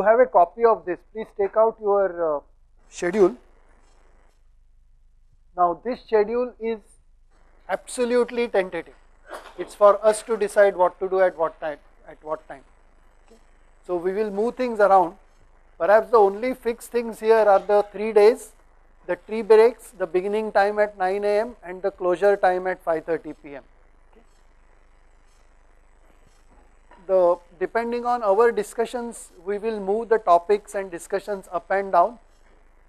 you have a copy of this, please take out your uh, schedule. Now this schedule is absolutely tentative. It's for us to decide what to do at what time. At what time. Okay. So we will move things around. Perhaps the only fixed things here are the three days, the tree breaks, the beginning time at 9 a.m. and the closure time at 5:30 p.m. Okay. The depending on our discussions, we will move the topics and discussions up and down.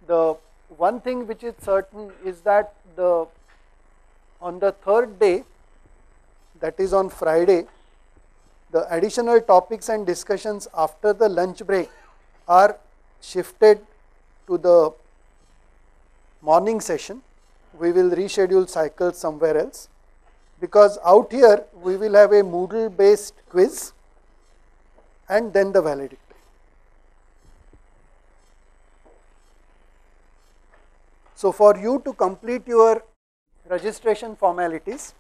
The one thing which is certain is that the on the third day that is on Friday the additional topics and discussions after the lunch break are shifted to the morning session. We will reschedule cycle somewhere else. Because out here we will have a Moodle based quiz and then the valedictory. So, for you to complete your registration formalities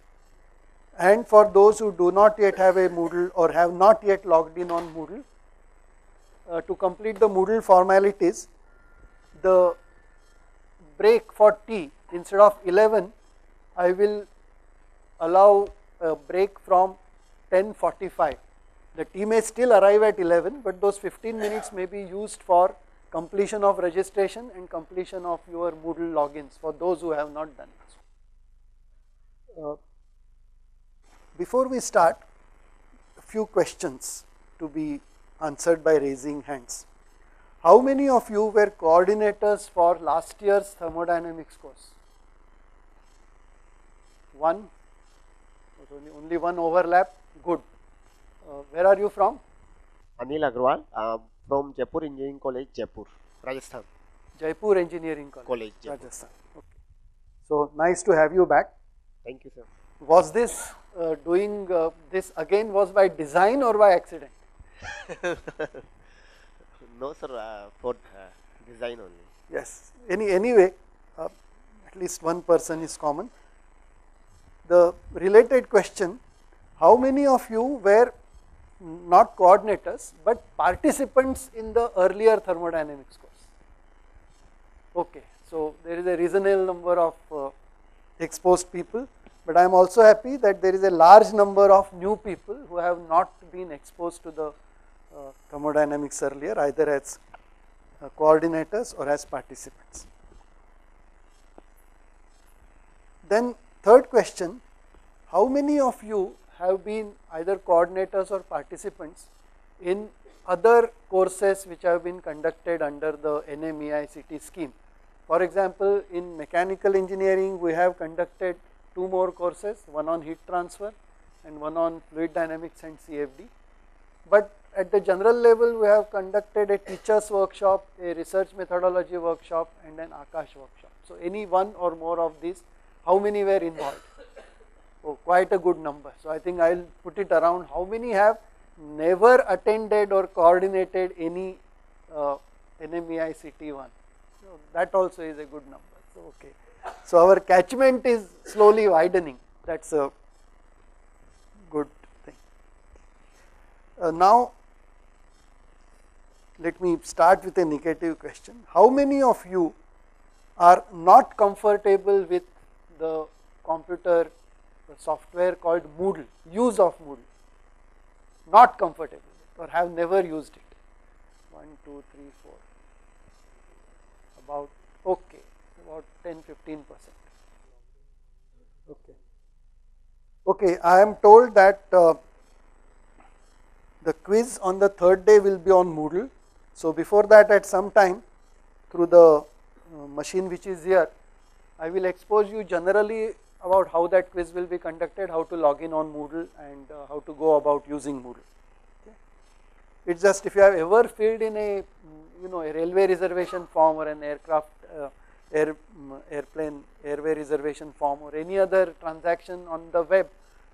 and for those who do not yet have a Moodle or have not yet logged in on Moodle, uh, to complete the Moodle formalities, the break for tea instead of 11, I will allow a break from 10.45. The tea may still arrive at 11, but those 15 minutes may be used for completion of registration and completion of your Moodle logins for those who have not done this. Uh, before we start, a few questions to be answered by raising hands. How many of you were coordinators for last year's thermodynamics course? One, only one overlap, good. Uh, where are you from? Anil Agrawal uh, from Jaipur Engineering College, Jaipur, Rajasthan. Jaipur Engineering College, College, Jaipur. Rajasthan. Okay. So nice to have you back. Thank you, sir. Was this uh, doing uh, this again was by design or by accident? no, sir, uh, for uh, design only. Yes. Any anyway, uh, at least one person is common. The related question: How many of you were not coordinators but participants in the earlier thermodynamics course? Okay. So there is a reasonable number of uh, exposed people, but I am also happy that there is a large number of new people who have not been exposed to the uh, thermodynamics earlier either as uh, coordinators or as participants. Then third question, how many of you have been either coordinators or participants in other courses which have been conducted under the NMEICT scheme? For example, in mechanical engineering we have conducted two more courses, one on heat transfer and one on fluid dynamics and CFD. But at the general level we have conducted a teachers workshop, a research methodology workshop and an Akash workshop. So, any one or more of these, how many were involved? Oh, quite a good number. So, I think I will put it around how many have never attended or coordinated any uh, NMEICT one. So, that also is a good number. So, okay. So, our catchment is slowly widening that is a good thing. Uh, now, let me start with a negative question. How many of you are not comfortable with the computer software called Moodle, use of Moodle, not comfortable or have never used it? 1, 2, 3, 4, about okay, about 10, 15 percent. Okay. Okay, I am told that uh, the quiz on the third day will be on Moodle. So, before that at some time through the uh, machine which is here, I will expose you generally about how that quiz will be conducted, how to log in on Moodle and uh, how to go about using Moodle. Okay. It is just if you have ever filled in a you know a railway reservation form or an aircraft uh, air, airplane airway reservation form or any other transaction on the web,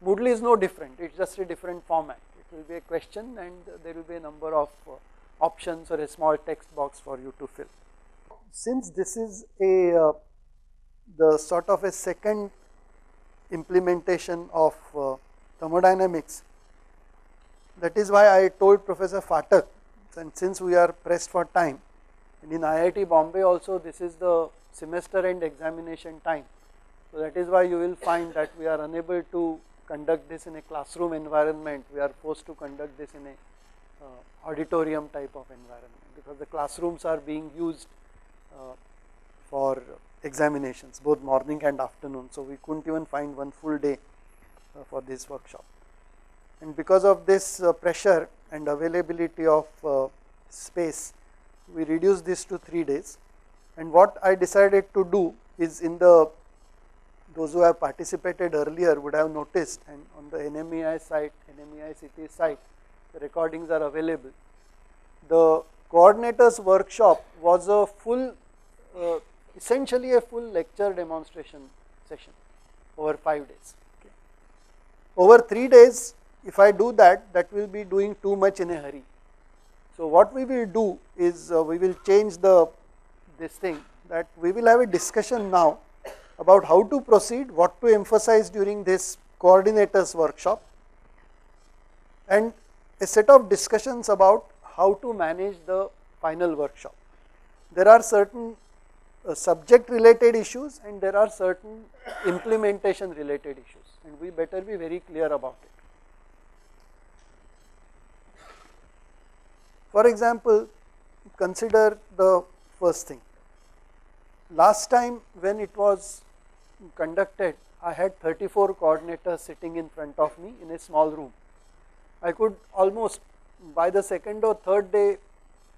Moodle is no different, it is just a different format. It will be a question and there will be a number of uh, options or a small text box for you to fill. Since this is a uh, the sort of a second implementation of uh, thermodynamics, that is why I told Professor Phatak and since we are pressed for time and in IIT Bombay also this is the semester end examination time. So that is why you will find that we are unable to conduct this in a classroom environment, we are forced to conduct this in a uh, auditorium type of environment because the classrooms are being used uh, for examinations both morning and afternoon. So we couldn't even find one full day uh, for this workshop. And because of this uh, pressure and availability of uh, space, we reduced this to 3 days. And what I decided to do is in the those who have participated earlier would have noticed and on the NMEI site, NMEICT site, the recordings are available. The coordinators workshop was a full, uh, essentially a full lecture demonstration session over 5 days. Okay. Over 3 days, if I do that, that will be doing too much in a hurry. So what we will do is uh, we will change the this thing that we will have a discussion now about how to proceed, what to emphasize during this coordinators workshop and a set of discussions about how to manage the final workshop. There are certain uh, subject related issues and there are certain implementation related issues and we better be very clear about it. For example, consider the first thing. Last time when it was conducted, I had 34 coordinators sitting in front of me in a small room. I could almost by the second or third day,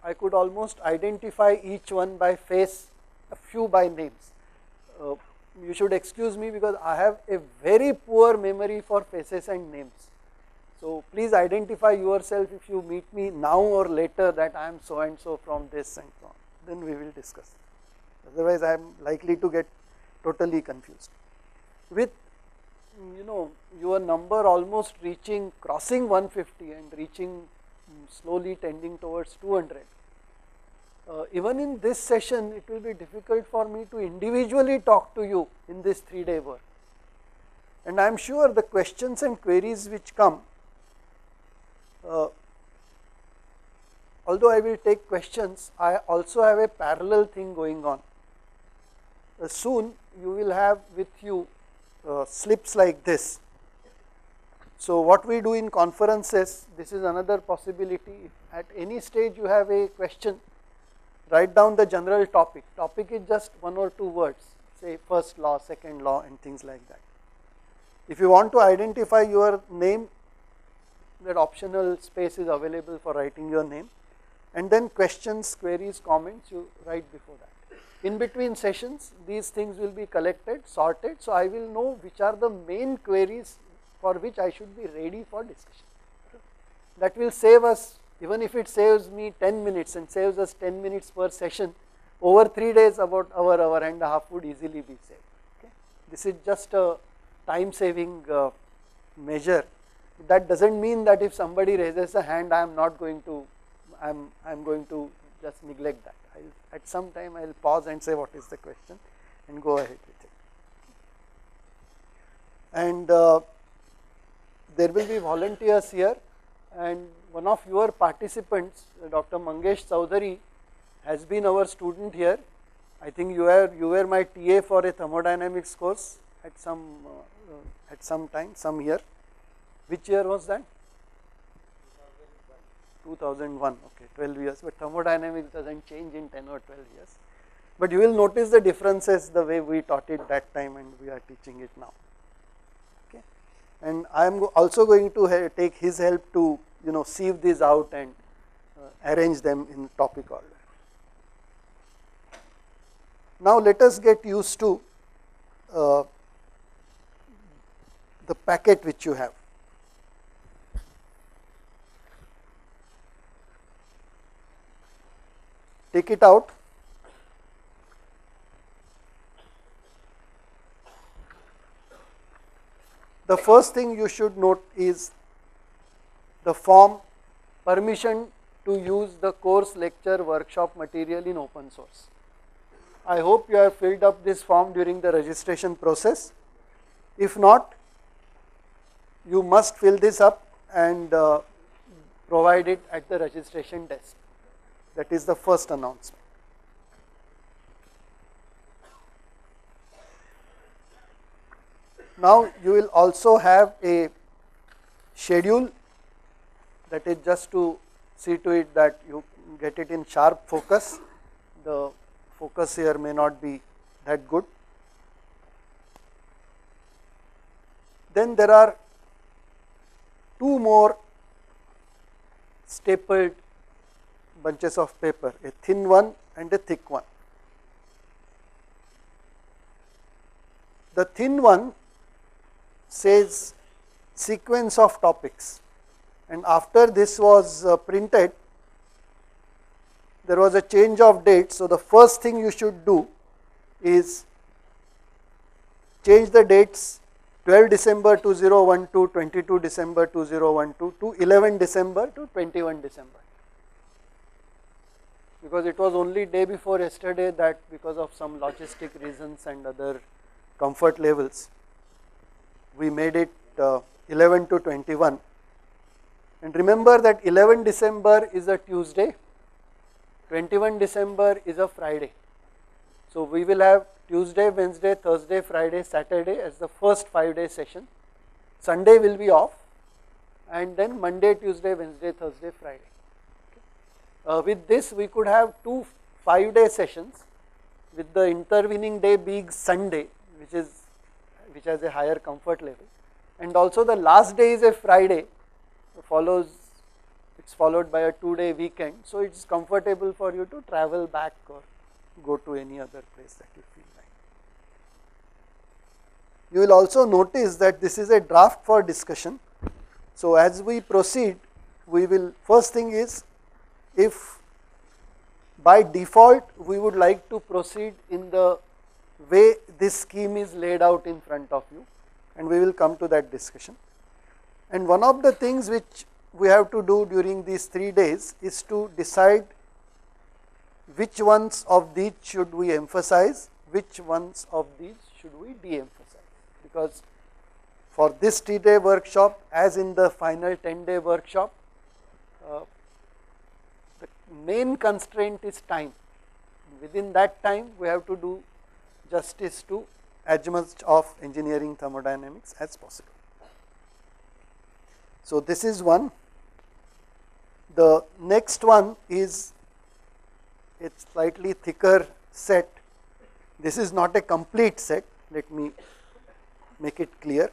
I could almost identify each one by face, a few by names. Uh, you should excuse me because I have a very poor memory for faces and names. So please identify yourself if you meet me now or later that I am so and so from this and so on, then we will discuss. Otherwise I am likely to get totally confused. With you know your number almost reaching crossing 150 and reaching slowly tending towards 200. Uh, even in this session it will be difficult for me to individually talk to you in this 3 day work and I am sure the questions and queries which come uh, although I will take questions I also have a parallel thing going on. Uh, soon you will have with you uh, slips like this so what we do in conferences, this is another possibility. If at any stage you have a question, write down the general topic. Topic is just one or two words, say first law, second law and things like that. If you want to identify your name, that optional space is available for writing your name and then questions, queries, comments you write before that. In between sessions, these things will be collected, sorted. So, I will know which are the main queries for which I should be ready for discussion. That will save us even if it saves me 10 minutes and saves us 10 minutes per session over 3 days about hour, hour and a half would easily be saved. Okay. This is just a time saving uh, measure. That does not mean that if somebody raises a hand I am not going to, I am, I am going to just neglect that. I'll, at some time I will pause and say what is the question and go ahead with it. And uh, there will be volunteers here and one of your participants Dr. Mangesh Chaudhary has been our student here. I think you were you were my TA for a thermodynamics course at some uh, at some time some year. Which year was that? 2001 okay 12 years but thermodynamics does not change in 10 or 12 years. But you will notice the differences the way we taught it that time and we are teaching it now Okay. and I am also going to take his help to you know sieve these out and uh, arrange them in topic order. Now let us get used to uh, the packet which you have. Take it out the first thing you should note is the form permission to use the course lecture workshop material in open source. I hope you have filled up this form during the registration process. If not, you must fill this up and uh, provide it at the registration desk. That is the first announcement. Now you will also have a schedule that is just to see to it that you get it in sharp focus. The focus here may not be that good. Then there are two more stapled bunches of paper, a thin one and a thick one. The thin one says sequence of topics and after this was uh, printed there was a change of date. So, the first thing you should do is change the dates 12 December 2012, 22 December 2012 to 11 December to 21 December because it was only day before yesterday that because of some logistic reasons and other comfort levels we made it uh, 11 to 21 and remember that 11 December is a Tuesday 21 December is a Friday. So we will have Tuesday, Wednesday, Thursday, Friday, Saturday as the first 5 day session. Sunday will be off and then Monday, Tuesday, Wednesday, Thursday, Friday. Uh, with this we could have two 5 day sessions with the intervening day being Sunday which is which has a higher comfort level. And also the last day is a Friday follows it is followed by a 2 day weekend. So, it is comfortable for you to travel back or go to any other place that you feel like. You will also notice that this is a draft for discussion. So, as we proceed we will first thing is if by default we would like to proceed in the way this scheme is laid out in front of you and we will come to that discussion. And one of the things which we have to do during these 3 days is to decide which ones of these should we emphasize, which ones of these should we de-emphasize because for this 3 day workshop as in the final 10 day workshop uh, the main constraint is time within that time we have to do justice to as much of engineering thermodynamics as possible. So, this is one. The next one is a slightly thicker set. This is not a complete set, let me make it clear.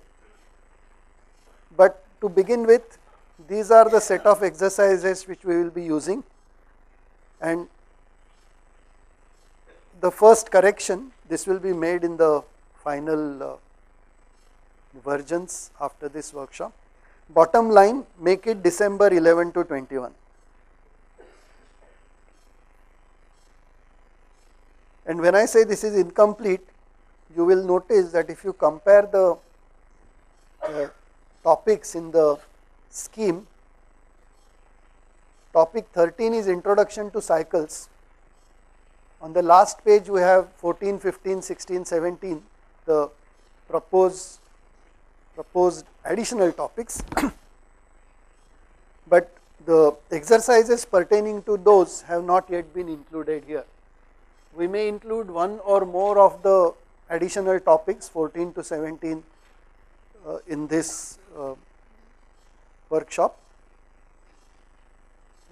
But to begin with, these are the set of exercises which we will be using and the first correction this will be made in the final uh, versions after this workshop. Bottom line make it December 11 to 21. And when I say this is incomplete, you will notice that if you compare the uh, topics in the scheme, topic 13 is introduction to cycles, on the last page we have 14, 15, 16, 17 the proposed proposed additional topics, but the exercises pertaining to those have not yet been included here. We may include one or more of the additional topics 14 to 17 uh, in this uh, workshop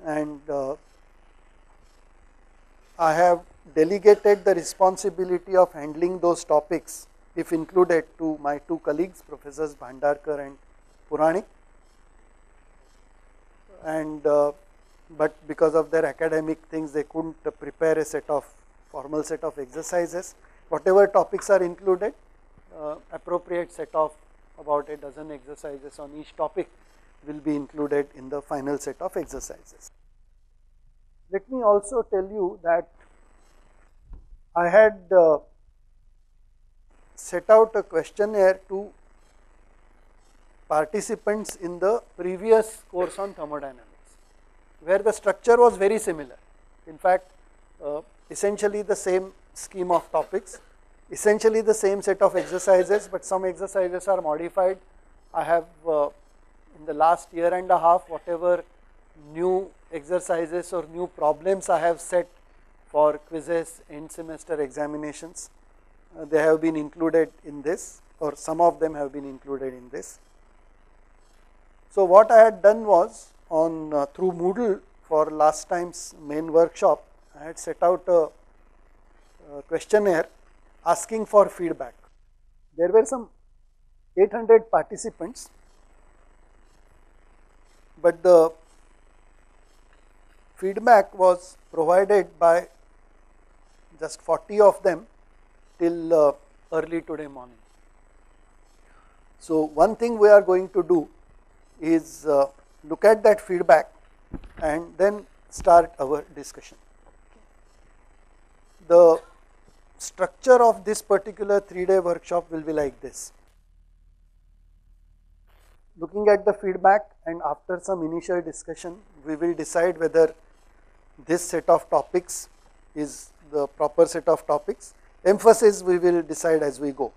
and uh, I have delegated the responsibility of handling those topics if included to my two colleagues professors Bhandarkar and Puranik and uh, but because of their academic things they could not prepare a set of formal set of exercises whatever topics are included uh, appropriate set of about a dozen exercises on each topic will be included in the final set of exercises. Let me also tell you that I had uh, set out a questionnaire to participants in the previous course on thermodynamics, where the structure was very similar. In fact, uh, essentially the same scheme of topics, essentially the same set of exercises, but some exercises are modified. I have uh, in the last year and a half, whatever new exercises or new problems I have set for quizzes, end semester examinations. Uh, they have been included in this or some of them have been included in this. So, what I had done was on uh, through Moodle for last time's main workshop, I had set out a, a questionnaire asking for feedback. There were some 800 participants, but the feedback was provided by just 40 of them till uh, early today morning. So, one thing we are going to do is uh, look at that feedback and then start our discussion. The structure of this particular 3 day workshop will be like this. Looking at the feedback and after some initial discussion, we will decide whether this set of topics is the proper set of topics. Emphasis we will decide as we go.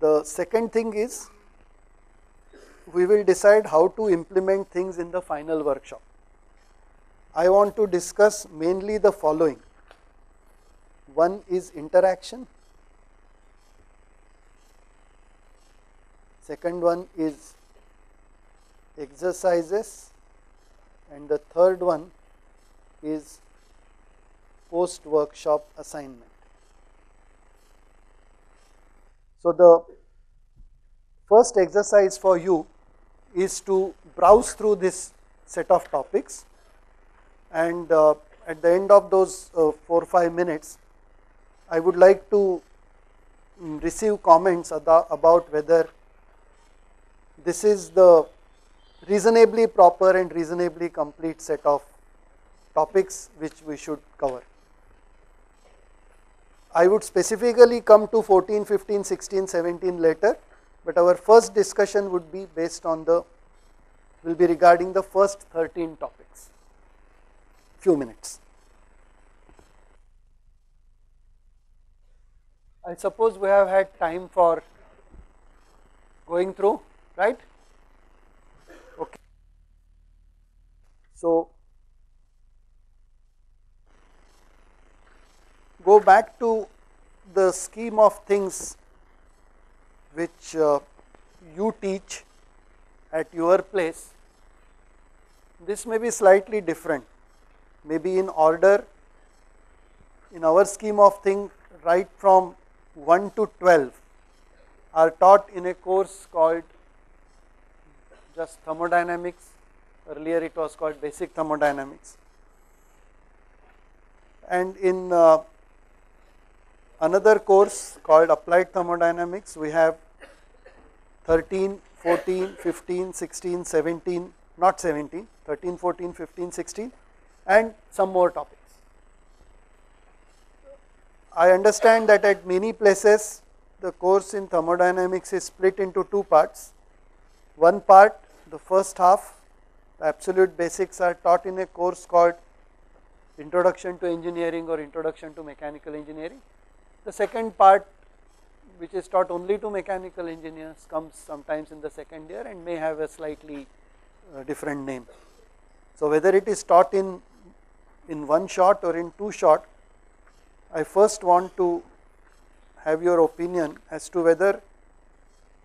The second thing is we will decide how to implement things in the final workshop. I want to discuss mainly the following. One is interaction, second one is exercises and the third one is post workshop assignment. So, the first exercise for you is to browse through this set of topics and uh, at the end of those uh, 4 5 minutes I would like to um, receive comments about whether this is the reasonably proper and reasonably complete set of topics which we should cover. I would specifically come to 14, 15, 16, 17 later but our first discussion would be based on the will be regarding the first 13 topics. Few minutes. I suppose we have had time for going through right? Okay. So go back to the scheme of things which uh, you teach at your place, this may be slightly different, maybe in order in our scheme of things right from 1 to 12 are taught in a course called just thermodynamics, earlier it was called basic thermodynamics. And in uh, another course called applied thermodynamics we have 13, 14, 15, 16, 17, not 17, 13, 14, 15, 16 and some more topics. I understand that at many places the course in thermodynamics is split into two parts. One part the first half the absolute basics are taught in a course called introduction to engineering or introduction to mechanical engineering the second part which is taught only to mechanical engineers comes sometimes in the second year and may have a slightly uh, different name. So, whether it is taught in, in one shot or in two shot, I first want to have your opinion as to whether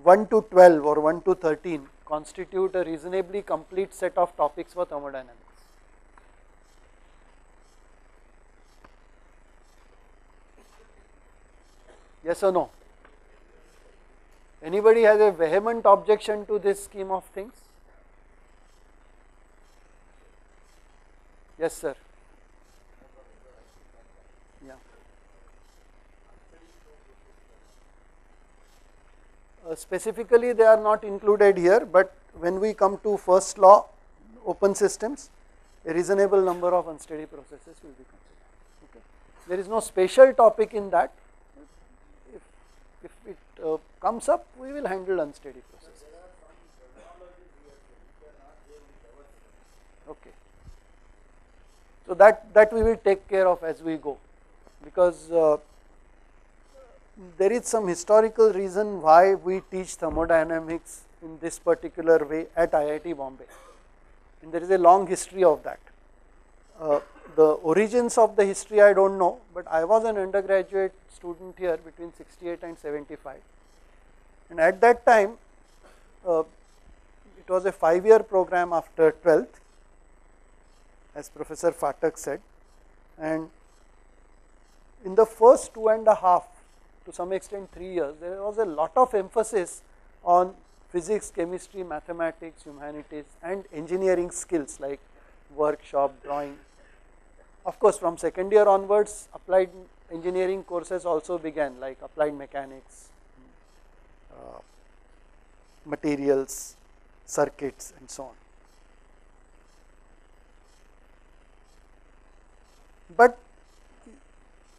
1 to 12 or 1 to 13 constitute a reasonably complete set of topics for thermodynamics. Yes or no? Anybody has a vehement objection to this scheme of things? Yes, sir. Yeah. Uh, specifically, they are not included here, but when we come to first law, open systems, a reasonable number of unsteady processes will be considered. Okay. There is no special topic in that, if it uh, comes up we will handle unsteady processes. Okay. So that, that we will take care of as we go because uh, there is some historical reason why we teach thermodynamics in this particular way at IIT Bombay. and there is a long history of that. Uh, the origins of the history I do not know, but I was an undergraduate student here between 68 and 75 and at that time uh, it was a 5 year program after 12th as Professor Phatak said. And in the first two and a half to some extent 3 years there was a lot of emphasis on physics, chemistry, mathematics, humanities and engineering skills like workshop, drawing. Of course, from second year onwards applied engineering courses also began like applied mechanics, uh, materials, circuits and so on. But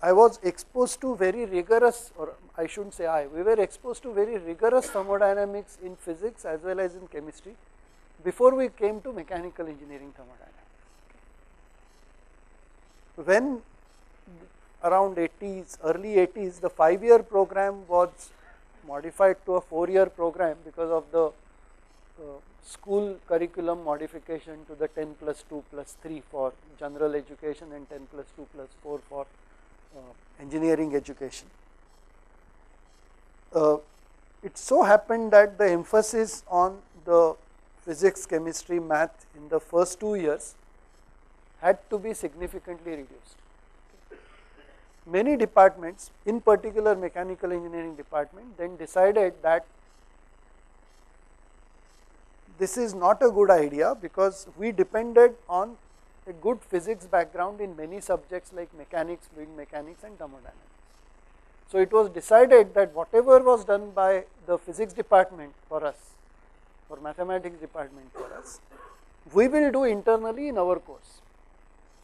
I was exposed to very rigorous or I should not say I, we were exposed to very rigorous thermodynamics in physics as well as in chemistry before we came to mechanical engineering thermodynamics. When around 80s, early 80s, the 5 year program was modified to a 4 year program because of the uh, school curriculum modification to the 10 plus 2 plus 3 for general education and 10 plus 2 plus 4 for uh, engineering education. Uh, it so happened that the emphasis on the physics, chemistry, math in the first two years had to be significantly reduced. Many departments, in particular mechanical engineering department, then decided that this is not a good idea because we depended on a good physics background in many subjects like mechanics, fluid mechanics and thermodynamics. So, it was decided that whatever was done by the physics department for us, for mathematics department for us, we will do internally in our course.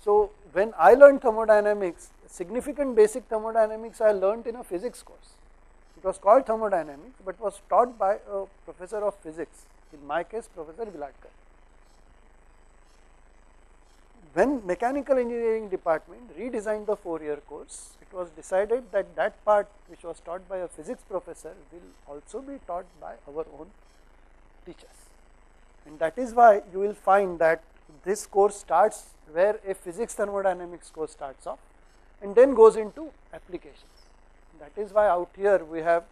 So, when I learned thermodynamics, significant basic thermodynamics I learned in a physics course. It was called thermodynamics, but was taught by a professor of physics, in my case Professor Viladkar when mechanical engineering department redesigned the 4 year course, it was decided that that part which was taught by a physics professor will also be taught by our own teachers. And that is why you will find that this course starts where a physics thermodynamics course starts off and then goes into applications. That is why out here we have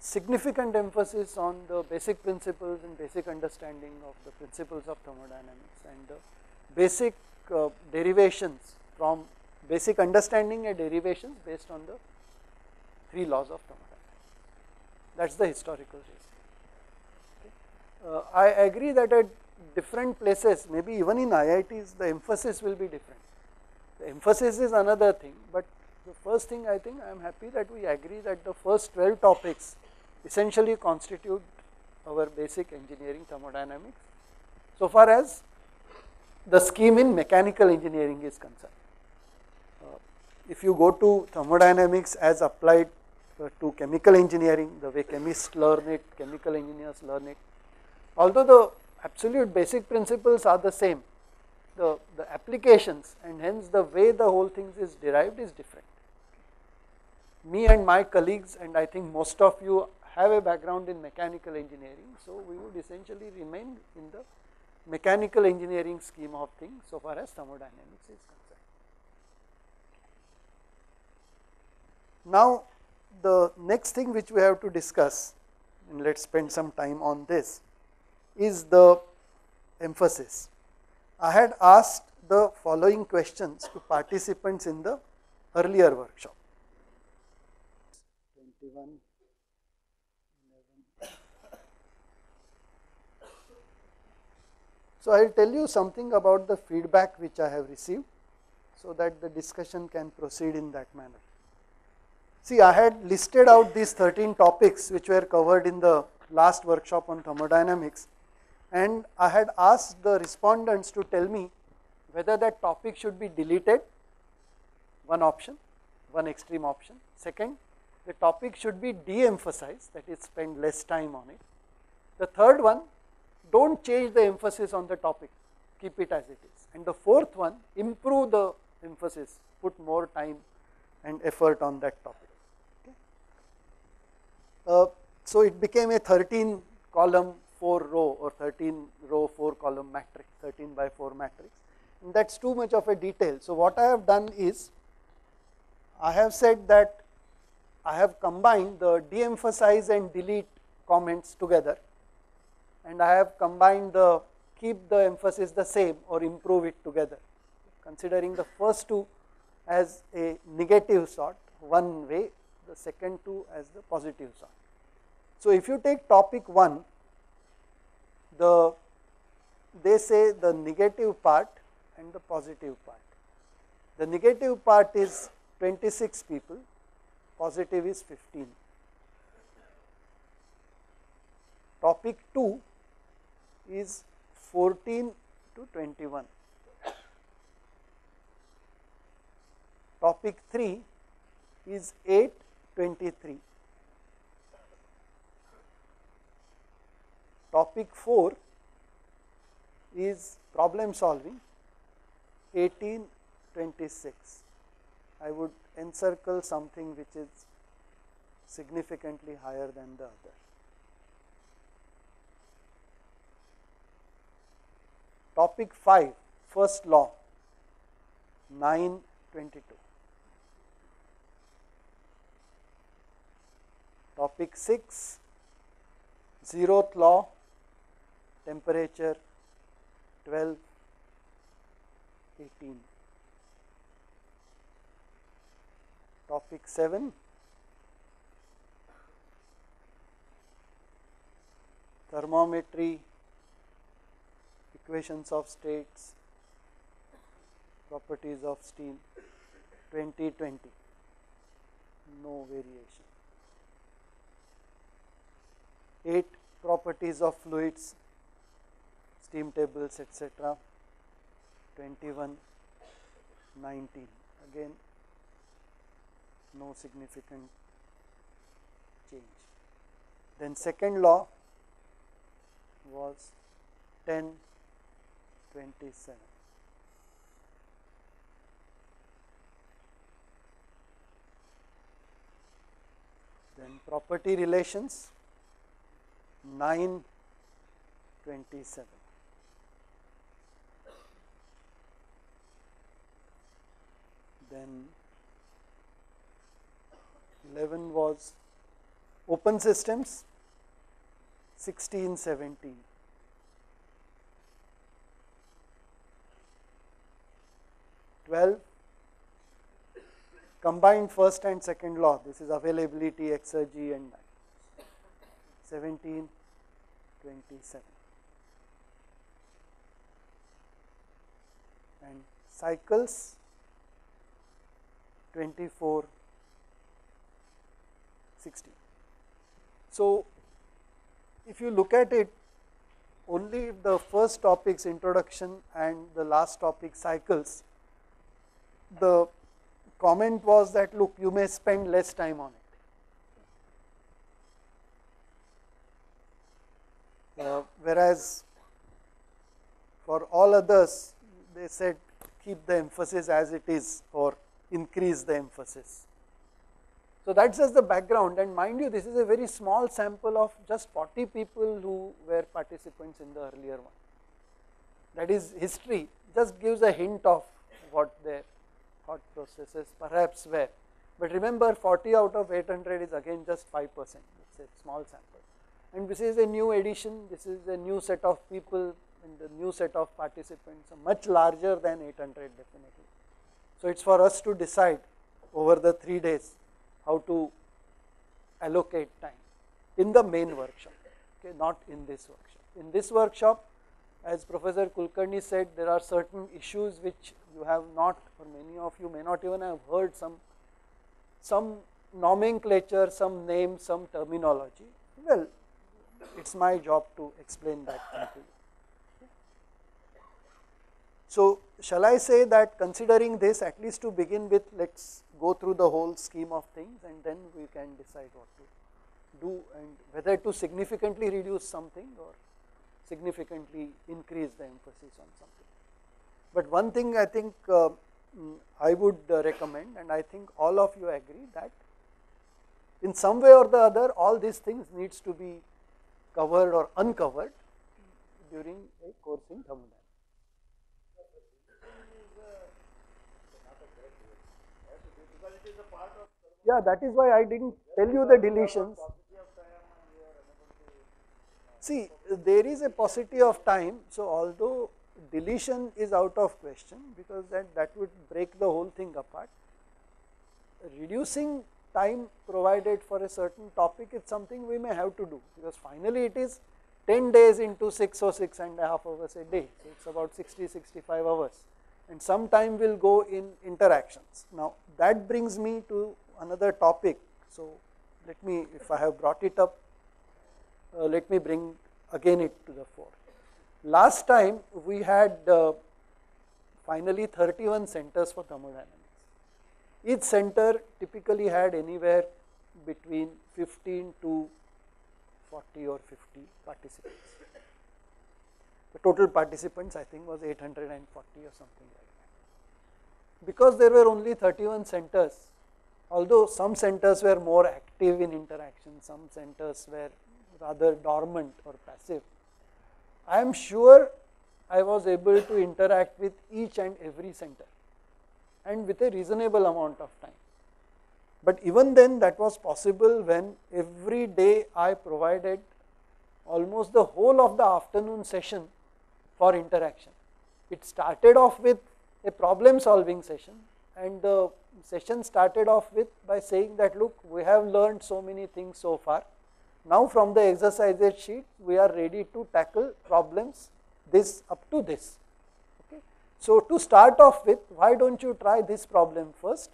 significant emphasis on the basic principles and basic understanding of the principles of thermodynamics and the basic uh, derivations from basic understanding and derivations based on the three laws of thermodynamics. That is the historical reason. Okay. Uh, I agree that at different places, maybe even in IITs, the emphasis will be different. The emphasis is another thing, but the first thing I think I am happy that we agree that the first 12 topics essentially constitute our basic engineering thermodynamics. So far as the scheme in mechanical engineering is concerned. Uh, if you go to thermodynamics as applied uh, to chemical engineering, the way chemists learn it, chemical engineers learn it, although the absolute basic principles are the same, the, the applications and hence the way the whole thing is derived is different. Me and my colleagues and I think most of you have a background in mechanical engineering, so we would essentially remain in the mechanical engineering scheme of things so far as thermodynamics is concerned. Now, the next thing which we have to discuss and let us spend some time on this is the emphasis. I had asked the following questions to participants in the earlier workshop. 21 So, I will tell you something about the feedback which I have received, so that the discussion can proceed in that manner. See, I had listed out these 13 topics which were covered in the last workshop on thermodynamics and I had asked the respondents to tell me whether that topic should be deleted, one option, one extreme option. Second, the topic should be de-emphasized, that is spend less time on it. The third one, do not change the emphasis on the topic, keep it as it is. And the fourth one, improve the emphasis, put more time and effort on that topic. Okay. Uh, so, it became a 13 column, 4 row or 13 row 4 column matrix 13 by 4 matrix and that is too much of a detail. So, what I have done is I have said that I have combined the de-emphasize and delete comments together and I have combined the keep the emphasis the same or improve it together considering the first two as a negative sort one way the second two as the positive sort. So, if you take topic 1 the they say the negative part and the positive part. The negative part is 26 people, positive is 15. Topic 2 is 14 to 21. Topic 3 is 8 23. Topic 4 is problem solving 1826. I would encircle something which is significantly higher than the other. Topic 5 first law 922. Topic 6 zeroth law temperature 12 18 topic 7 thermometry equations of states properties of steam 2020 no variation. 8 properties of fluids steam tables etc 21 19 again no significant change. Then second law was 10 27 then property relations 9 27 then 11 was open systems 16 17 12 combined first and second law this is availability exergy and 17 27 and cycles 24 60. So, if you look at it only the first topics introduction and the last topic cycles, the comment was that look you may spend less time on it. Uh, whereas, for all others they said keep the emphasis as it is or increase the emphasis. So, that is just the background and mind you this is a very small sample of just 40 people who were participants in the earlier one. That is history just gives a hint of what their thought processes perhaps were. But remember 40 out of 800 is again just 5 percent it is a small sample and this is a new edition this is a new set of people and the new set of participants much larger than 800 definitely. So, it is for us to decide over the 3 days how to allocate time in the main workshop, okay, not in this workshop. In this workshop, as Professor Kulkarni said, there are certain issues which you have not, or many of you may not even have heard some, some nomenclature, some name, some terminology. Well, it is my job to explain that to you. So, shall I say that considering this at least to begin with let us go through the whole scheme of things and then we can decide what to do and whether to significantly reduce something or significantly increase the emphasis on something. But one thing I think uh, mm, I would uh, recommend and I think all of you agree that in some way or the other all these things needs to be covered or uncovered during a course in thermodynamics. Yeah, that is why I didn't tell you the deletions. See, there is a paucity of time, so although deletion is out of question because that, that would break the whole thing apart, reducing time provided for a certain topic is something we may have to do because finally it is 10 days into 6 or 6 and a half hours a day, so it is about 60, 65 hours and some time will go in interactions. Now that brings me to another topic, so let me if I have brought it up uh, let me bring again it to the fore. Last time we had uh, finally 31 centers for thermodynamics. Each center typically had anywhere between 15 to 40 or 50 participants. The total participants I think was 840 or something like that. Because there were only 31 centers, although some centers were more active in interaction, some centers were rather dormant or passive. I am sure I was able to interact with each and every center and with a reasonable amount of time. But even then that was possible when every day I provided almost the whole of the afternoon session for interaction. It started off with a problem solving session and the session started off with by saying that look we have learned so many things so far now from the exercises sheet, we are ready to tackle problems this up to this. Okay. So to start off with, why don't you try this problem first,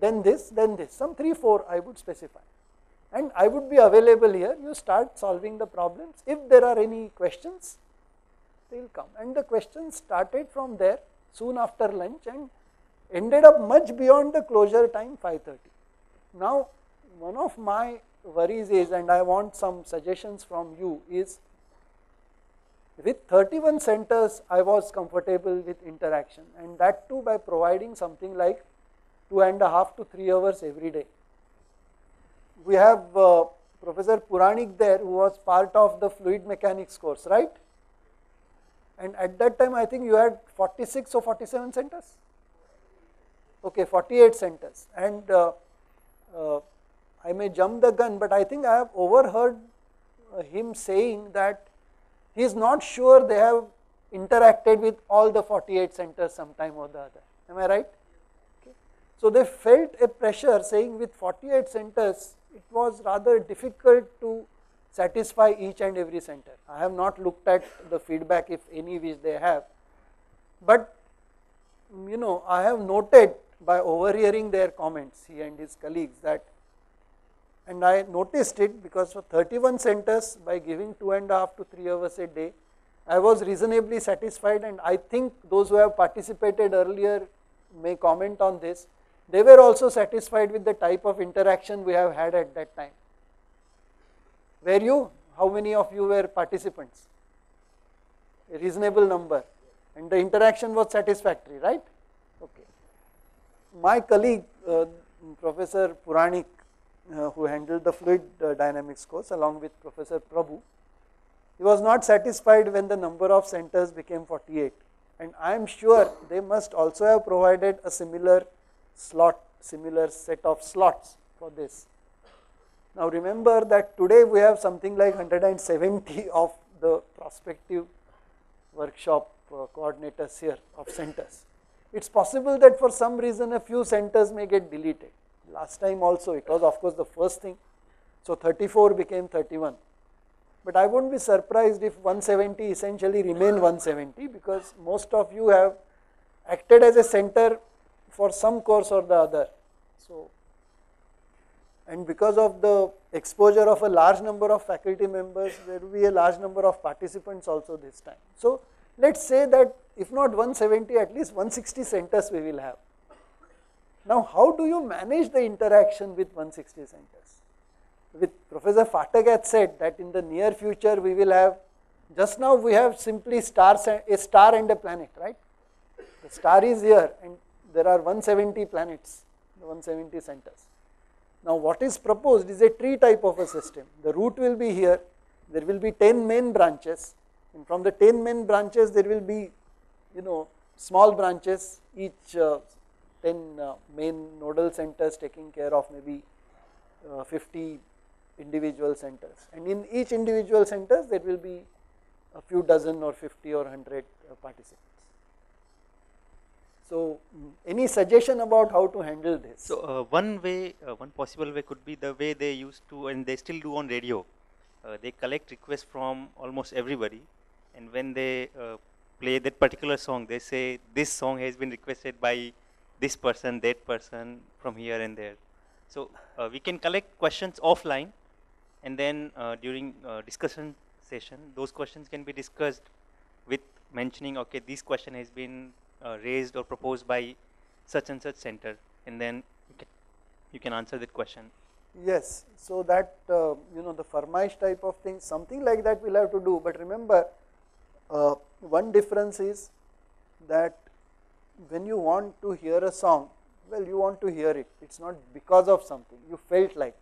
then this, then this, some 3, 4 I would specify. And I would be available here, you start solving the problems. If there are any questions, they will come. And the questions started from there soon after lunch and ended up much beyond the closure time 5.30. Now, one of my worries is and I want some suggestions from you is with 31 centers I was comfortable with interaction and that too by providing something like two and a half to three hours every day. We have uh, Professor Puranik there who was part of the fluid mechanics course, right? And at that time I think you had 46 or 47 centers? Okay, 48 centers and uh, uh, I may jump the gun, but I think I have overheard uh, him saying that he is not sure they have interacted with all the 48 centers sometime or the other. Am I right? Okay. So they felt a pressure saying with 48 centers, it was rather difficult to satisfy each and every center. I have not looked at the feedback if any which they have, but you know I have noted by overhearing their comments, he and his colleagues that and I noticed it because for 31 centers by giving two and a half to three hours a day, I was reasonably satisfied and I think those who have participated earlier may comment on this. They were also satisfied with the type of interaction we have had at that time. Were you? How many of you were participants? A reasonable number and the interaction was satisfactory, right? My colleague, uh, Professor Puranik, uh, who handled the fluid uh, dynamics course along with Professor Prabhu. He was not satisfied when the number of centers became 48 and I am sure they must also have provided a similar slot, similar set of slots for this. Now remember that today we have something like 170 of the prospective workshop uh, coordinators here of centers. It is possible that for some reason a few centers may get deleted last time also it was of course the first thing. So 34 became 31. But I won't be surprised if 170 essentially remain 170 because most of you have acted as a center for some course or the other. So, and because of the exposure of a large number of faculty members, there will be a large number of participants also this time. So, let us say that if not 170, at least 160 centers we will have. Now, how do you manage the interaction with 160 centers? With Professor Phatak had said that in the near future we will have, just now we have simply stars, a star and a planet, right? The star is here and there are 170 planets, 170 centers. Now what is proposed is a tree type of a system. The root will be here there will be 10 main branches and from the 10 main branches there will be you know small branches each uh, 10 uh, main nodal centers taking care of maybe uh, 50 individual centers and in each individual centers there will be a few dozen or 50 or 100 uh, participants. So, mm, any suggestion about how to handle this? So uh, one way, uh, one possible way could be the way they used to, and they still do on radio. Uh, they collect requests from almost everybody, and when they uh, play that particular song, they say this song has been requested by this person, that person, from here and there. So uh, we can collect questions offline, and then uh, during discussion session, those questions can be discussed with mentioning, okay, this question has been uh, raised or proposed by such and such center and then you can, you can answer that question. Yes, so that uh, you know the Farmaish type of thing something like that we'll have to do but remember uh, one difference is that when you want to hear a song well you want to hear it. It's not because of something. You felt like.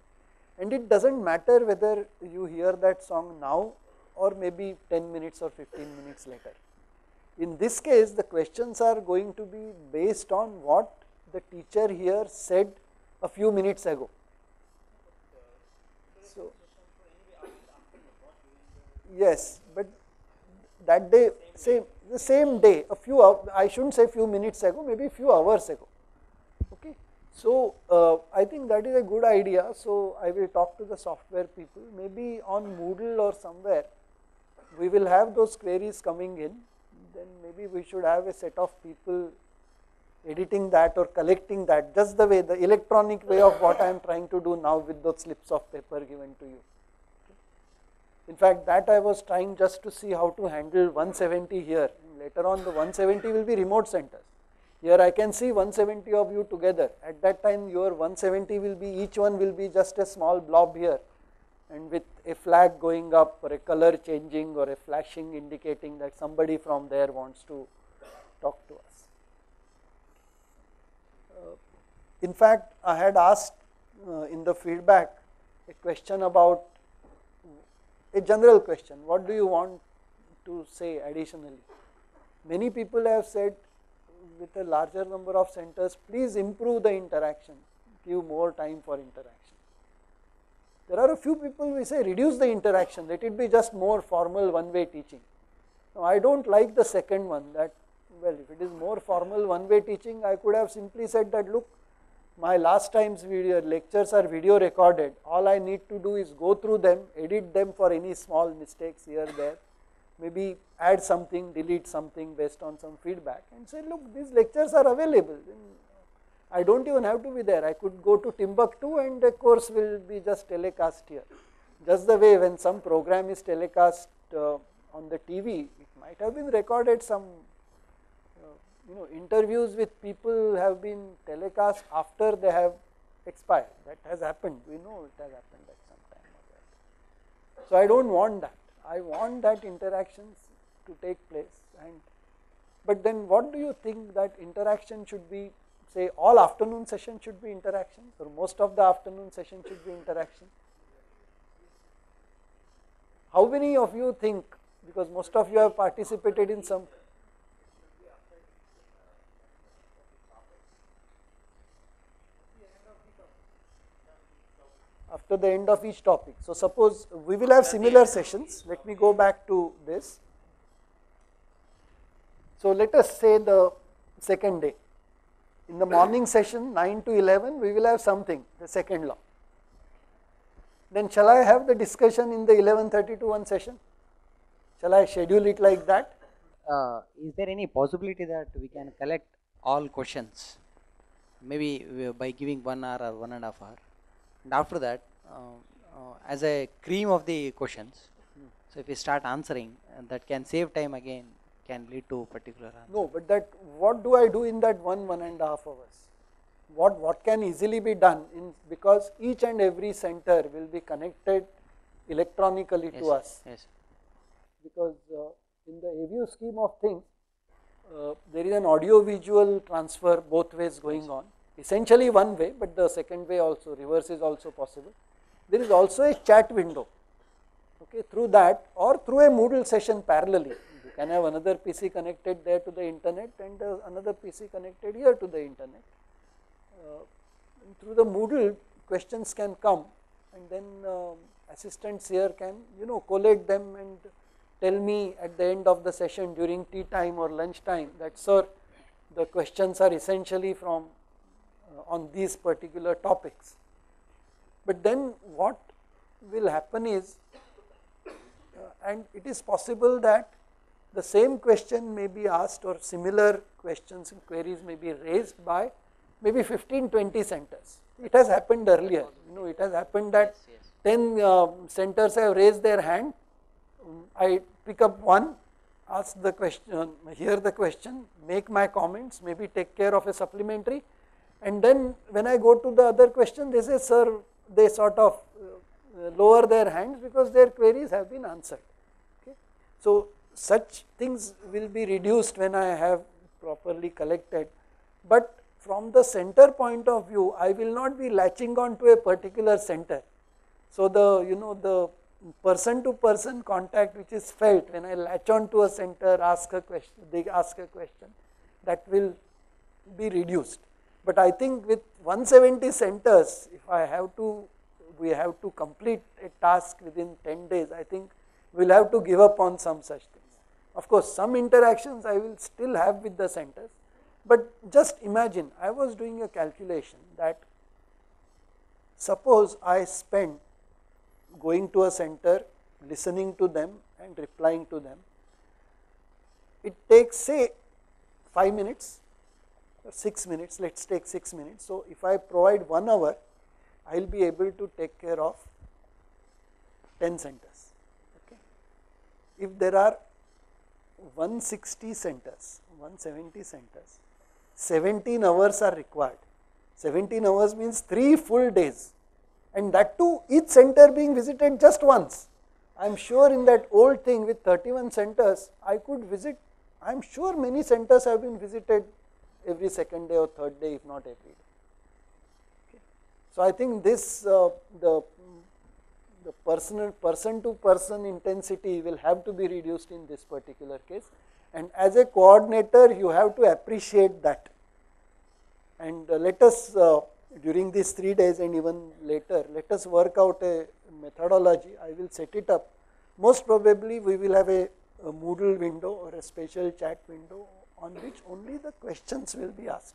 And it doesn't matter whether you hear that song now or maybe 10 minutes or 15 minutes later. In this case, the questions are going to be based on what the teacher here said a few minutes ago. So, yes, but that day, same the same day, a few I shouldn't say few minutes ago, maybe few hours ago. Okay, so uh, I think that is a good idea. So I will talk to the software people, maybe on Moodle or somewhere. We will have those queries coming in then maybe we should have a set of people editing that or collecting that just the way the electronic way of what I am trying to do now with those slips of paper given to you. In fact, that I was trying just to see how to handle 170 here. Later on the 170 will be remote centers. Here I can see 170 of you together. At that time your 170 will be, each one will be just a small blob here and with a flag going up or a color changing or a flashing indicating that somebody from there wants to talk to us. Uh, in fact, I had asked uh, in the feedback a question about a general question, what do you want to say additionally? Many people have said with a larger number of centers, please improve the interaction, give more time for interaction. There are a few people we say reduce the interaction, let it be just more formal one way teaching. Now, I do not like the second one that well if it is more formal one way teaching I could have simply said that look my last time's video lectures are video recorded all I need to do is go through them edit them for any small mistakes here there maybe add something delete something based on some feedback and say look these lectures are available I do not even have to be there. I could go to Timbuktu and the course will be just telecast here. Just the way when some program is telecast uh, on the TV, it might have been recorded some, you know, interviews with people have been telecast after they have expired. That has happened. We know it has happened at some time. Or the So I do not want that. I want that interactions to take place and but then what do you think that interaction should be say all afternoon session should be interactions or most of the afternoon session should be interaction. How many of you think because most of you have participated in some after the end of each topic. So, suppose we will have similar sessions, let me go back to this. So, let us say the second day in the morning session 9 to 11 we will have something the second law. Then shall I have the discussion in the 11.30 to 1 session? Shall I schedule it like that? Uh, is there any possibility that we can collect all questions maybe by giving one hour or one and a half hour and after that uh, uh, as a cream of the questions so if we start answering that can save time again can lead to particular answer. No, but that what do I do in that one one and a half hours? What what can easily be done in because each and every center will be connected electronically yes, to us. Yes. Because uh, in the AView scheme of things, uh, there is an audio visual transfer both ways going on. Essentially one way, but the second way also reverse is also possible. There is also a chat window okay, through that or through a Moodle session parallelly. You can have another PC connected there to the internet and uh, another PC connected here to the internet. Uh, through the Moodle questions can come and then uh, assistants here can you know collate them and tell me at the end of the session during tea time or lunch time that sir the questions are essentially from uh, on these particular topics. But then what will happen is uh, and it is possible that the same question may be asked or similar questions and queries may be raised by maybe 15 20 centers. It has happened earlier. You know it has happened that 10 uh, centers have raised their hand. I pick up one ask the question hear the question make my comments maybe take care of a supplementary. And then when I go to the other question they say sir they sort of uh, lower their hands because their queries have been answered okay. So such things will be reduced when I have properly collected but from the center point of view I will not be latching on to a particular center. So the you know the person to person contact which is felt when I latch on to a center ask a question they ask a question that will be reduced. But I think with 170 centers if I have to we have to complete a task within 10 days I think we will have to give up on some such things. Of course some interactions I will still have with the centers but just imagine I was doing a calculation that suppose I spend going to a center, listening to them and replying to them. It takes say 5 minutes 6 minutes, let us take 6 minutes. So, if I provide 1 hour, I will be able to take care of 10 centers. Okay. If there are 160 centers, 170 centers, 17 hours are required. 17 hours means 3 full days and that too each center being visited just once. I am sure in that old thing with 31 centers, I could visit, I am sure many centers have been visited every second day or third day if not every day. Okay. So, I think this uh, the, the personal person to person intensity will have to be reduced in this particular case and as a coordinator you have to appreciate that and uh, let us uh, during these 3 days and even later, let us work out a methodology, I will set it up. Most probably we will have a, a Moodle window or a special chat window on which only the questions will be asked.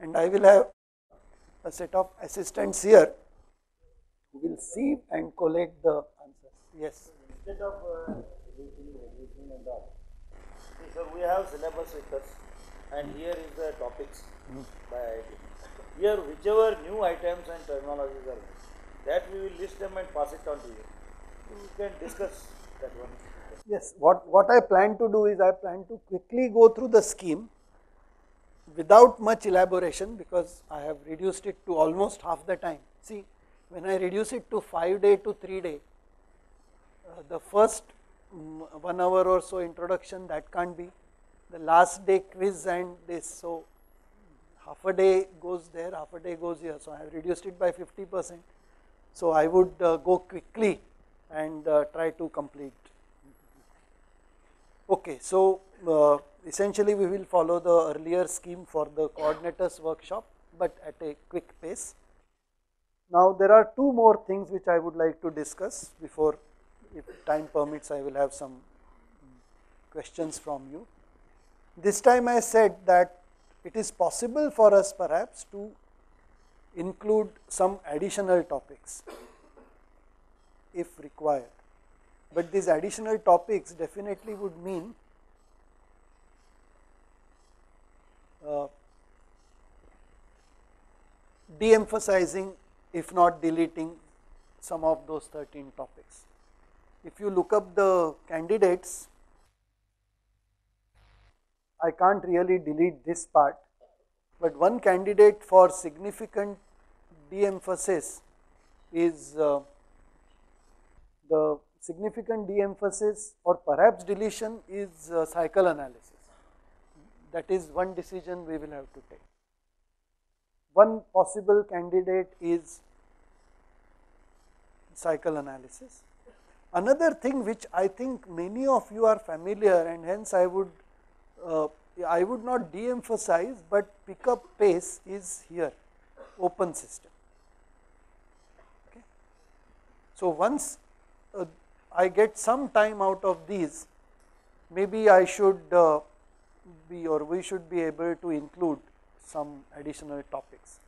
And I will have a set of assistants here who will see and collect the answers. Yes. Instead of uh, reducing and all, so we have syllabus with us and here is the topics mm. by IIT. Here, whichever new items and terminologies are that we will list them and pass it on to you. We can discuss that one. Yes, what, what I plan to do is I plan to quickly go through the scheme without much elaboration because I have reduced it to almost half the time. See, when I reduce it to 5 day to 3 day, uh, the first um, 1 hour or so introduction that can't be, the last day quiz and this. So, half a day goes there, half a day goes here. So, I have reduced it by 50 percent. So, I would uh, go quickly and uh, try to complete. Okay, so uh, essentially we will follow the earlier scheme for the coordinators workshop, but at a quick pace. Now, there are two more things which I would like to discuss before if time permits I will have some questions from you. This time I said that it is possible for us perhaps to include some additional topics if required. But these additional topics definitely would mean uh, de-emphasizing if not deleting some of those 13 topics. If you look up the candidates I can't really delete this part, but one candidate for significant de-emphasis is uh, the significant de-emphasis or perhaps deletion is uh, cycle analysis. That is one decision we will have to take. One possible candidate is cycle analysis. Another thing which I think many of you are familiar and hence I would uh, I would not de-emphasize, but pick up pace is here open system. Okay. So, once uh, I get some time out of these maybe I should uh, be or we should be able to include some additional topics.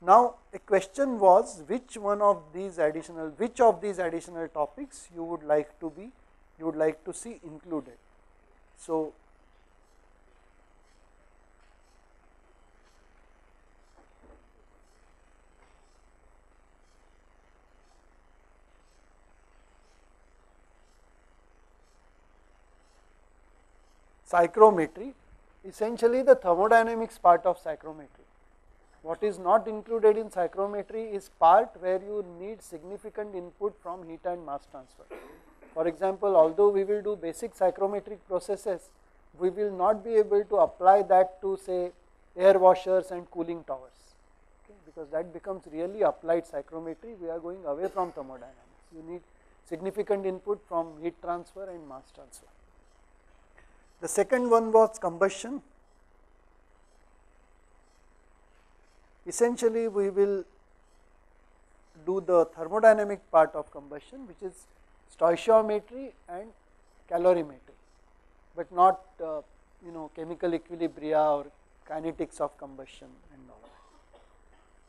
Now, a question was which one of these additional, which of these additional topics you would like to be, you would like to see included. So, psychrometry, essentially the thermodynamics part of psychrometry. What is not included in psychrometry is part where you need significant input from heat and mass transfer. For example, although we will do basic psychrometric processes, we will not be able to apply that to say air washers and cooling towers, okay, because that becomes really applied psychrometry. We are going away from thermodynamics. You need significant input from heat transfer and mass transfer. The second one was combustion essentially we will do the thermodynamic part of combustion which is stoichiometry and calorimetry, but not uh, you know chemical equilibria or kinetics of combustion and all.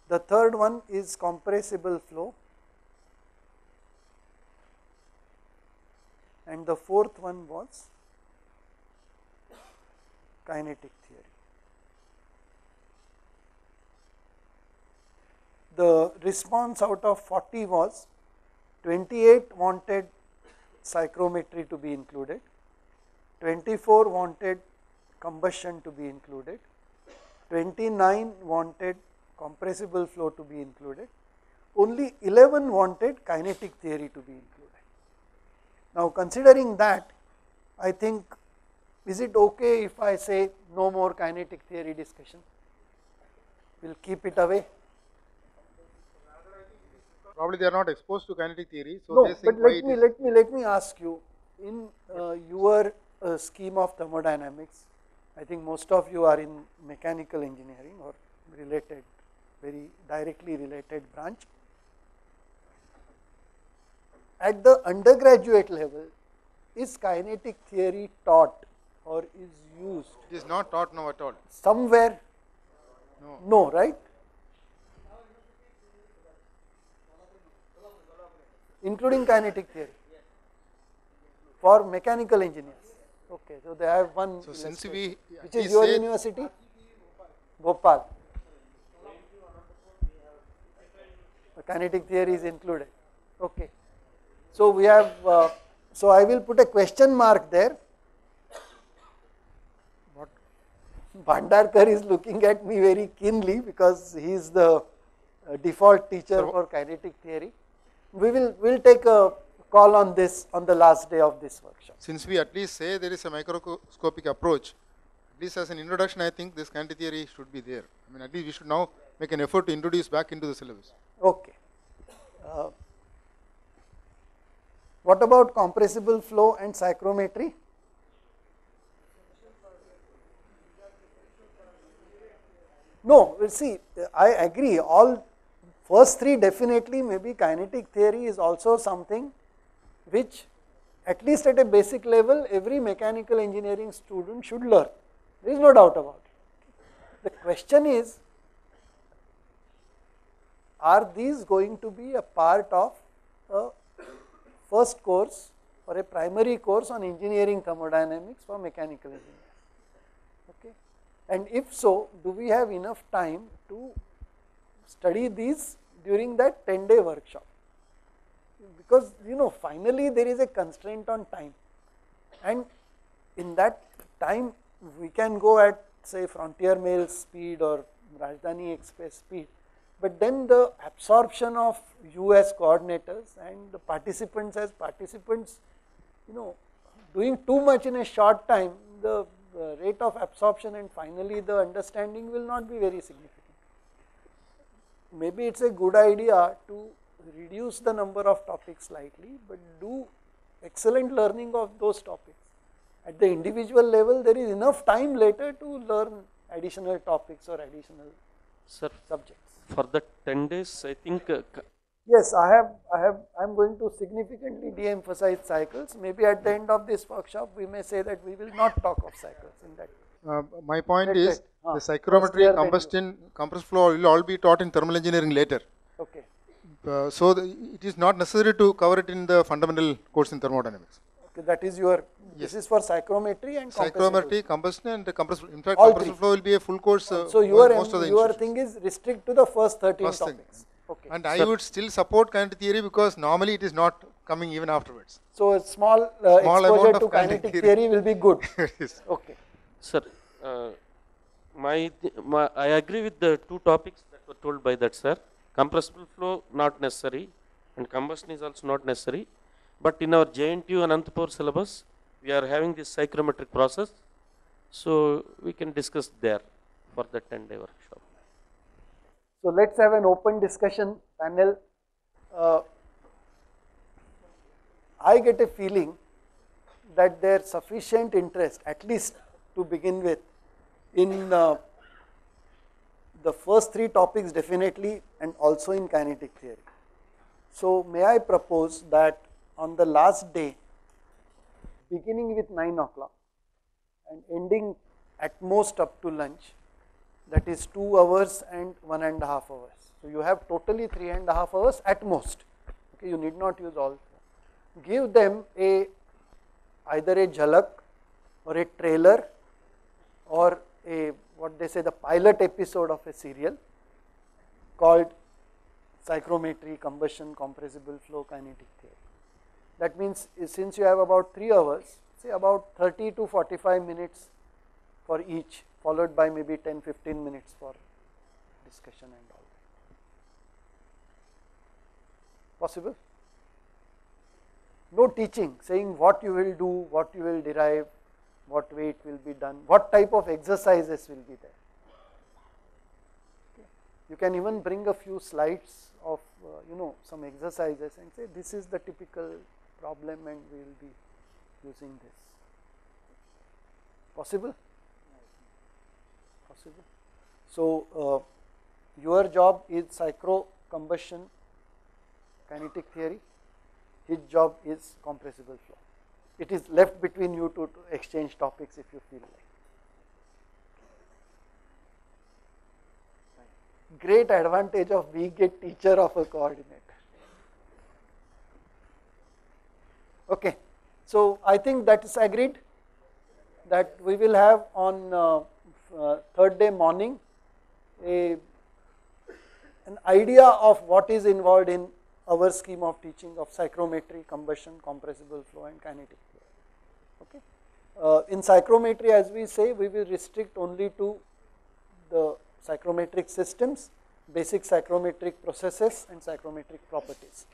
The third one is compressible flow and the fourth one was kinetic theory. the response out of 40 was 28 wanted psychrometry to be included, 24 wanted combustion to be included, 29 wanted compressible flow to be included, only 11 wanted kinetic theory to be included. Now, considering that I think is it okay if I say no more kinetic theory discussion, we will keep it away. Probably they are not exposed to kinetic theory, so no, they but let me let me let me ask you in uh, your uh, scheme of thermodynamics. I think most of you are in mechanical engineering or related, very directly related branch. At the undergraduate level, is kinetic theory taught or is used it is not taught now at all. somewhere? No. No, right? Including kinetic theory for mechanical engineers. Okay, so they have one. So since we which is your university? Bhopal. The kinetic theory is included. Okay. So we have. Uh, so I will put a question mark there. What? Bhandarkar is looking at me very keenly because he is the uh, default teacher for kinetic theory. We will we'll take a call on this on the last day of this workshop. Since we at least say there is a microscopic approach, at least as an introduction, I think this kinetic theory should be there. I mean, at least we should now make an effort to introduce back into the syllabus. Okay. Uh, what about compressible flow and psychrometry? No, see, I agree. All first three definitely maybe kinetic theory is also something which at least at a basic level every mechanical engineering student should learn. There is no doubt about it. The question is are these going to be a part of a first course or a primary course on engineering thermodynamics for mechanical engineers? And if so, do we have enough time to study these during that 10 day workshop? Because you know finally there is a constraint on time and in that time we can go at say frontier mail speed or Rajdhani express speed but then the absorption of US coordinators and the participants as participants, you know, doing too much in a short time, the uh, rate of absorption and finally the understanding will not be very significant. Maybe it is a good idea to reduce the number of topics slightly, but do excellent learning of those topics. At the individual level, there is enough time later to learn additional topics or additional Sir, subjects. for the 10 days, I think uh, Yes, I have, I have, I am going to significantly de-emphasize cycles. Maybe at the end of this workshop, we may say that we will not talk of cycles in that. Uh, my point Right, is right. Ah, the psychrometry, combustion, compressed flow will all be taught in thermal engineering later. Okay, Uh, so the, it is not necessary to cover it in the fundamental course in thermodynamics. okay, that is your, yes. this is for psychrometry and. Psychrometry, combustion, and the compressed. In fact, compressed flow will be a full course. Uh, So your, most of the your thing is restrict to the first 13 First thing. Topics. Okay. And I would still support kinetic theory because normally it is not coming even afterwards. So a small, uh, Small exposure amount to of kinetic kinetic theory. theory will be good. Yes. Okay. sir, uh, my, my, I agree with the two topics that were told by that sir. Compressible flow not necessary and combustion is also not necessary. But in our JNTU and Anantapur syllabus, we are having this psychrometric process. So we can discuss there for the 10 day workshop. So let's have an open discussion panel. Uh, I get a feeling that there's sufficient interest, at least to begin with, in uh, the first three topics definitely and also in kinetic theory. So may I propose that on the last day, beginning with 9 o'clock and ending at most up to lunch, that is 2 hours and one and a half hours. So you have totally three and a half hours at most. Okay, you need not use all. Give them a either a jhalak or a trailer or a what they say the pilot episode of a serial called psychrometry, combustion, compressible flow, kinetic theory. That means since you have about 3 hours, say about 30 to 45 minutes for each followed by maybe 10 15 minutes for discussion and all that. Possible? No teaching, saying what you will do, what you will derive, what way it will be done, what type of exercises will be there. Okay. You can even bring a few slides of uh, you know some exercises and say this is the typical problem and we will be using this. Possible? Possible. So, uh, your job is psychro combustion kinetic theory, his job is compressible flow. It is left between you to, to exchange topics if you feel like. Great advantage of being a teacher of a coordinator. Okay, so I think that is agreed that we will have on uh, uh, third day morning a an idea of what is involved in our scheme of teaching of psychrometry, combustion, compressible flow and kinetic flow. Okay. Uh, in psychrometry as we say we will restrict only to the psychrometric systems, basic psychrometric processes and psychrometric properties.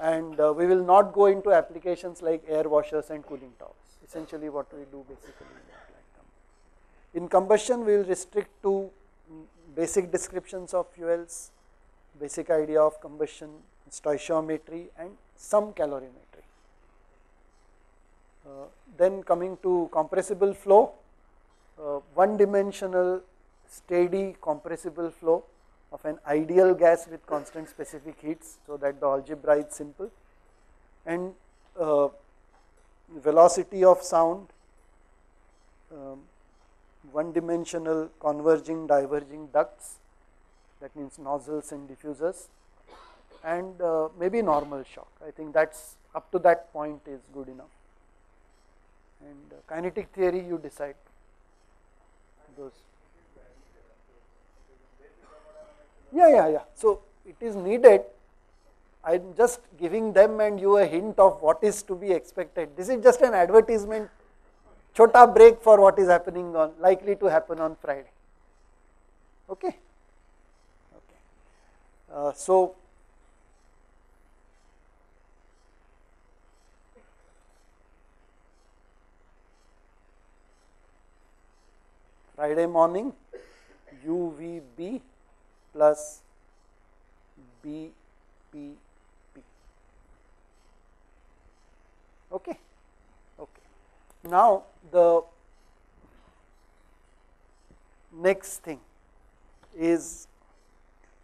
And uh, we will not go into applications like air washers and cooling towers, essentially what we do basically in combustion we will restrict to basic descriptions of fuels, basic idea of combustion, stoichiometry and some calorimetry. Uh, then coming to compressible flow, uh, one dimensional steady compressible flow of an ideal gas with constant specific heats, so that the algebra is simple and uh, velocity of sound, um, one dimensional converging diverging ducts that means nozzles and diffusers and uh, maybe normal shock. I think that's up to that point is good enough and uh, kinetic theory you decide those. Yeah, yeah, yeah. So it is needed. I am just giving them and you a hint of what is to be expected. This is just an advertisement, chota break for what is happening on likely to happen on Friday. Okay. Okay. Uh, so Friday morning UVB plus BPP. Okay. Okay. Now the next thing is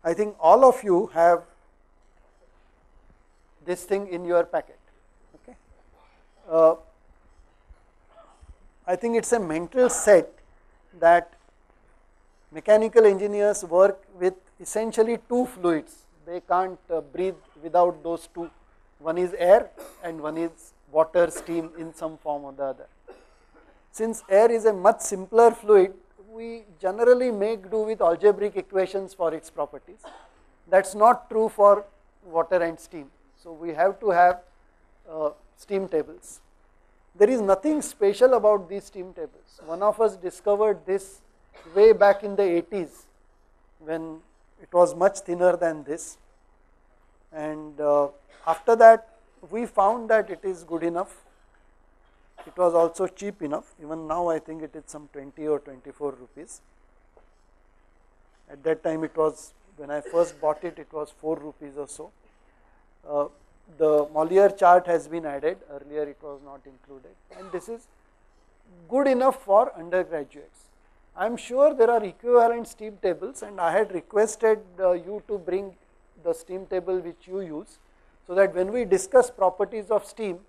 I think all of you have this thing in your packet. Okay. Uh, I think it's a mental set that mechanical engineers work with essentially two fluids. They can't uh, breathe without those two. One is air and one is water, steam in some form or the other. Since air is a much simpler fluid, we generally make do with algebraic equations for its properties. That is not true for water and steam. So, we have to have uh, steam tables. There is nothing special about these steam tables. One of us discovered this way back in the 80s when it was much thinner than this and uh, after that we found that it is good enough. It was also cheap enough even now I think it is some 20 or 24 rupees. At that time it was when I first bought it it was 4 rupees or so. Uh, the Mollier chart has been added earlier it was not included and this is good enough for undergraduates. I am sure there are equivalent steam tables and I had requested uh, you to bring the steam table which you use so that when we discuss properties of steam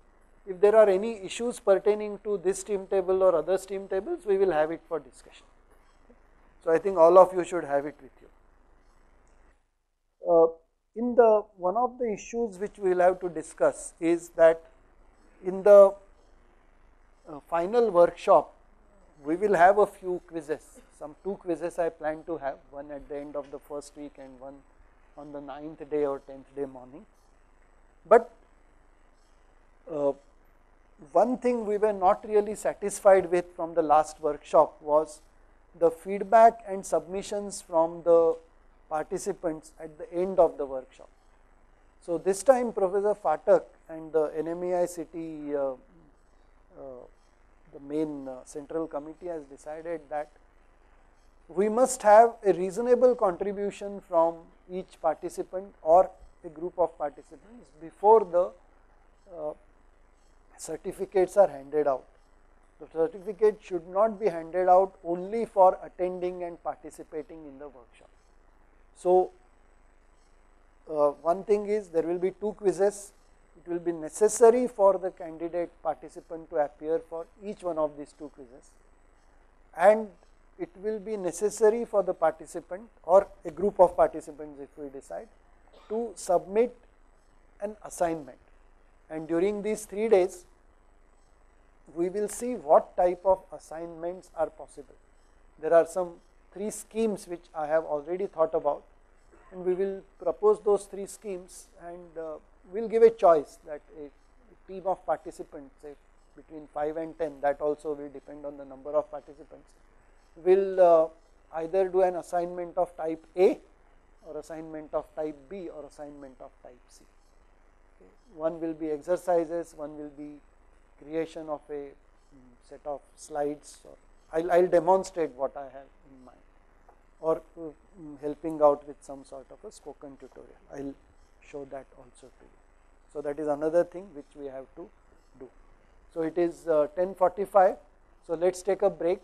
if there are any issues pertaining to this steam table or other steam tables we will have it for discussion. So, I think all of you should have it with you. Uh, in the one of the issues which we will have to discuss is that in the uh, final workshop we will have a few quizzes some two quizzes I plan to have one at the end of the first week and one on the ninth day or tenth day morning. But uh, one thing we were not really satisfied with from the last workshop was the feedback and submissions from the participants at the end of the workshop. So, this time Professor Phatak and the NMEICT uh, uh, the main uh, central committee has decided that we must have a reasonable contribution from each participant or a group of participants before the uh, certificates are handed out. The certificate should not be handed out only for attending and participating in the workshop. So, uh, one thing is there will be two quizzes, it will be necessary for the candidate participant to appear for each one of these two quizzes and it will be necessary for the participant or a group of participants if we decide to submit an assignment and during these 3 days we will see what type of assignments are possible. There are some 3 schemes which I have already thought about and we will propose those 3 schemes and uh, we will give a choice that a team of participants say between 5 and 10 that also will depend on the number of participants will uh, either do an assignment of type A or assignment of type B or assignment of type C. One will be exercises, one will be creation of a um, set of slides or I will demonstrate what I have in mind or um, helping out with some sort of a spoken tutorial. I will show that also to you. So, that is another thing which we have to do. So, it is uh, 1045. So, let us take a break